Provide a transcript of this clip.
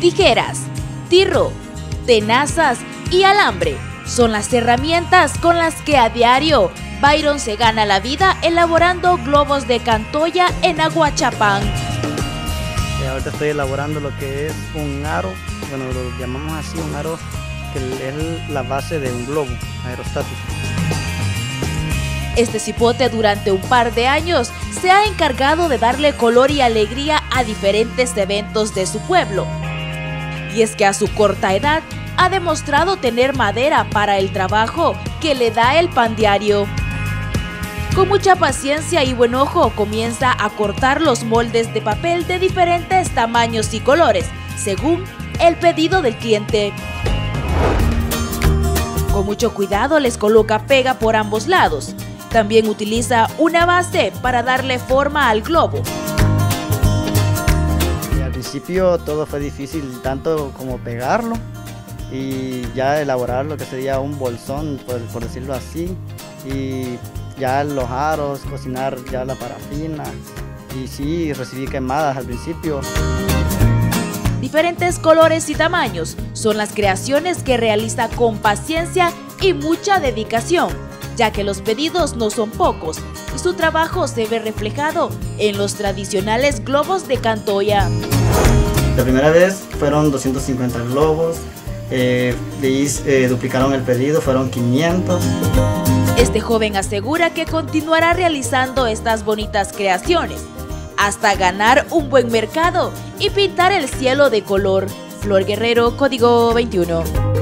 Tijeras, tirro, tenazas y alambre son las herramientas con las que a diario Byron se gana la vida elaborando globos de cantoya en Aguachapán. Eh, ahorita estoy elaborando lo que es un aro, bueno, lo llamamos así, un aro que es la base de un globo aerostático. Este cipote durante un par de años se ha encargado de darle color y alegría a diferentes eventos de su pueblo. Y es que a su corta edad ha demostrado tener madera para el trabajo que le da el pan diario. Con mucha paciencia y buen ojo comienza a cortar los moldes de papel de diferentes tamaños y colores, según el pedido del cliente. Con mucho cuidado les coloca pega por ambos lados. También utiliza una base para darle forma al globo. al principio todo fue difícil, tanto como pegarlo y ya elaborar lo que sería un bolsón, por, por decirlo así, y ya los aros, cocinar ya la parafina y sí, recibí quemadas al principio. Diferentes colores y tamaños son las creaciones que realiza con paciencia y mucha dedicación, ya que los pedidos no son pocos y su trabajo se ve reflejado en los tradicionales globos de Cantoya. La primera vez fueron 250 globos, eh, eh, duplicaron el pedido, fueron 500. Este joven asegura que continuará realizando estas bonitas creaciones hasta ganar un buen mercado y pintar el cielo de color. Flor Guerrero, Código 21.